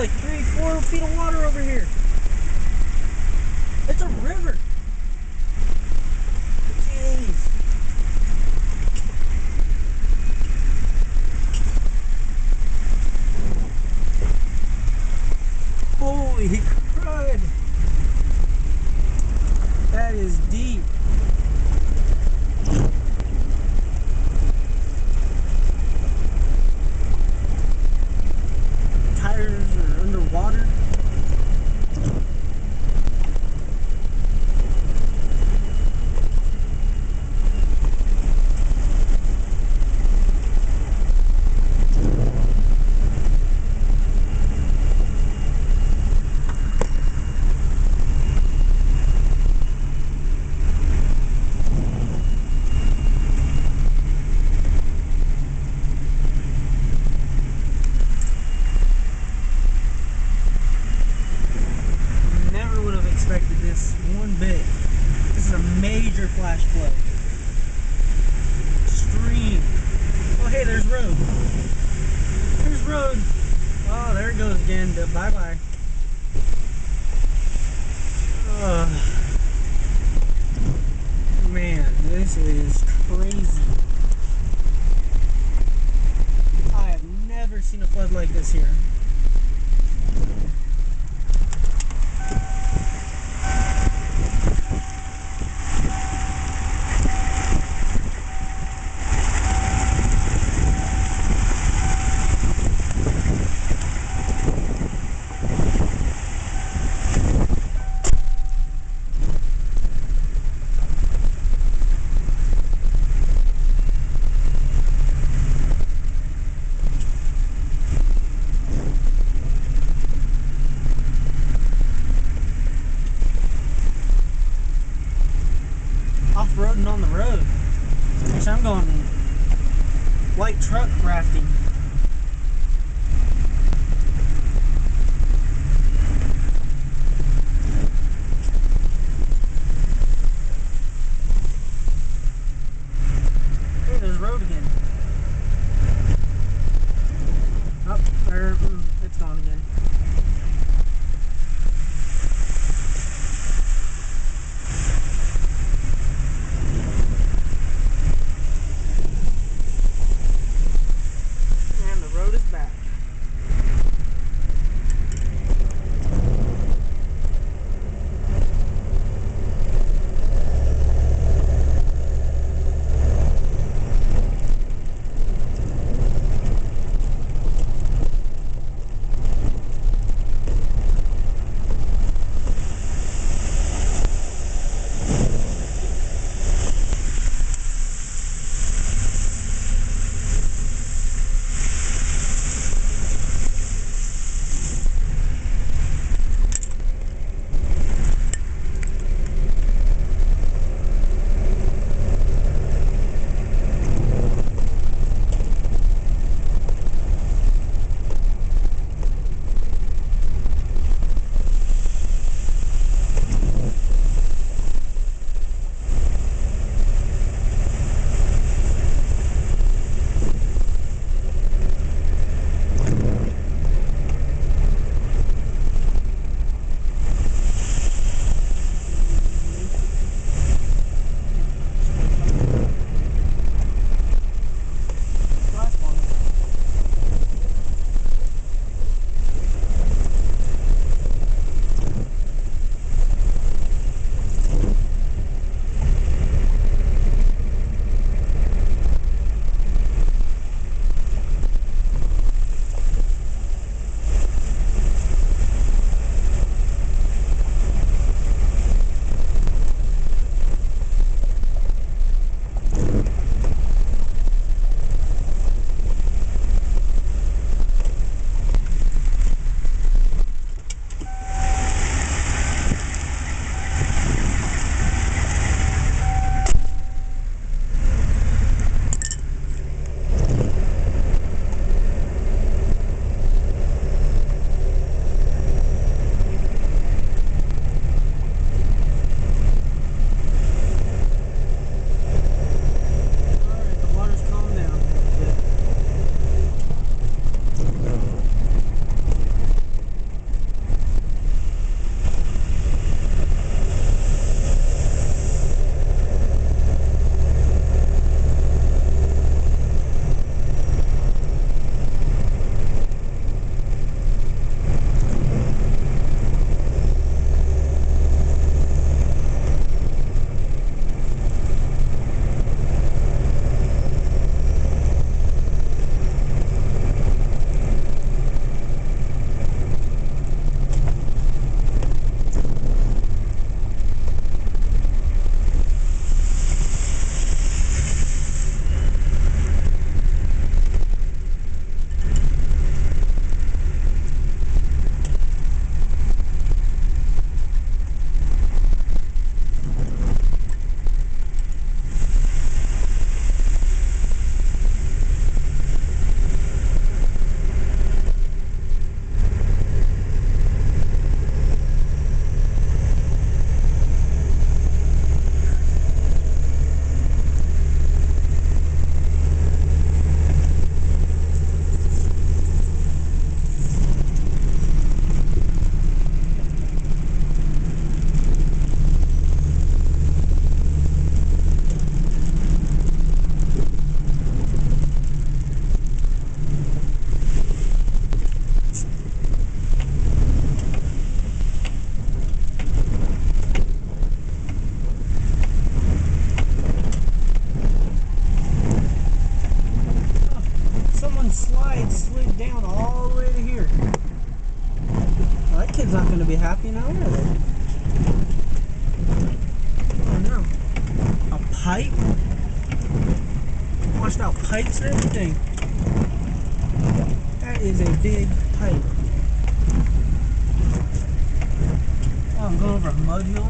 like three, four feet of water over here. It's a river. This one bit. This is a major flash flood. Stream. Oh, hey, there's road. There's road. Oh, there it goes again. Bye bye. Oh, man, this is crazy. I have never seen a flood like this here. Off-roading on the road. Actually, I'm going light truck rafting. Hey, there's road again. Oh, there, mm, it's gone again. Slid down all the way to here. Well, that kid's not going to be happy now, are they? Oh no. A pipe? Washed out pipes and everything. That is a big pipe. Oh, I'm going over a mud hill.